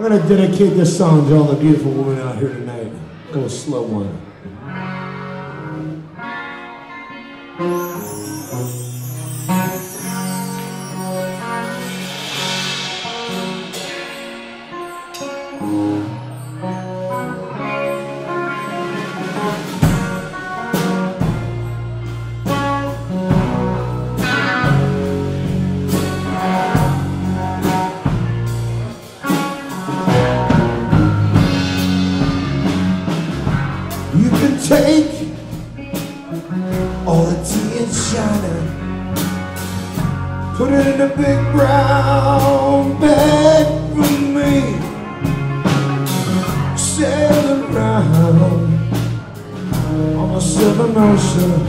I'm gonna dedicate this song to all the beautiful women out here tonight. Go slow one. Take all the tea in China, put it in a big brown bag for me, sail around on the Southern Ocean,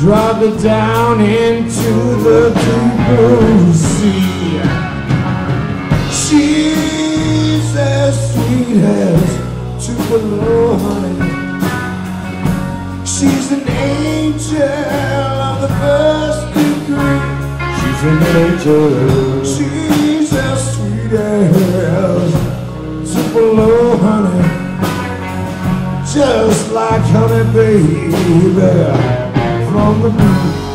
drop it down into the deep blue sea. She's as sweet as Honey. She's an angel of the first degree. She's an angel. She's as sweet as Tupelo, honey. Just like honey, baby, from the moon.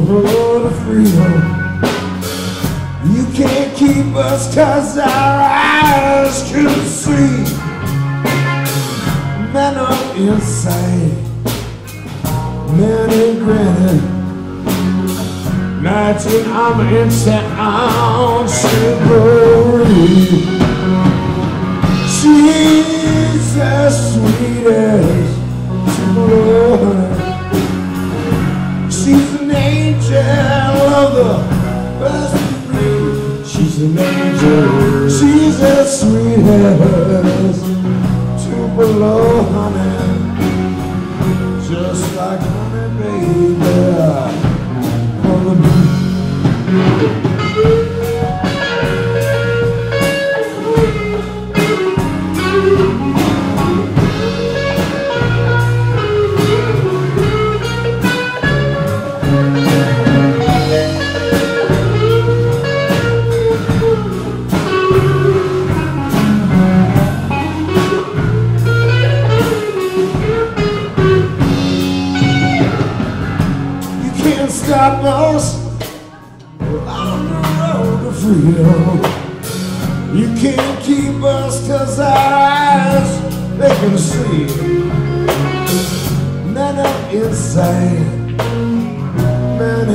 The road of freedom. You can't keep us cause our eyes can see. Men up inside, men in granite. Nights when I'm in town, chivalry. She's as sweet as Lord. She's an angel of the first degree. She's an angel. She's as sweet as Tupelo, honey. Can't on the road to freedom. You can't keep us cause our eyes, they can see. Men up inside, men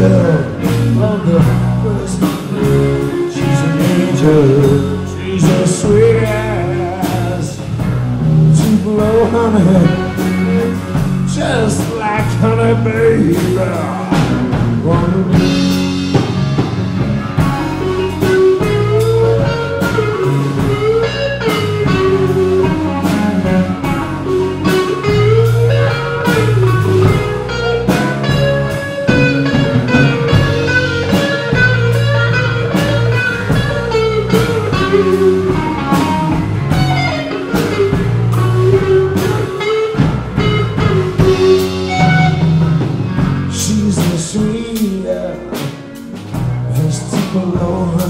angel of the first degree. She's an angel. She's as sweet as Tupelo, honey. Just like honey, baby. Wanna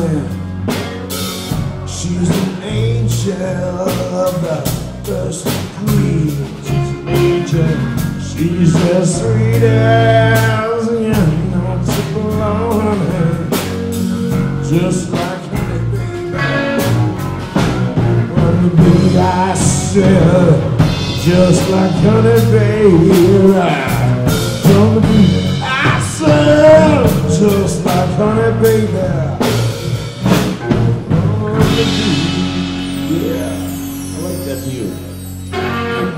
Tupelo. She's an angel of the first degree. She's an angel. She's as sweet as you know Tupelo, honey. Just like honey, baby. On the big I said, just like honey, baby. From the beat, I said, just like honey, baby. Yeah, I like that view.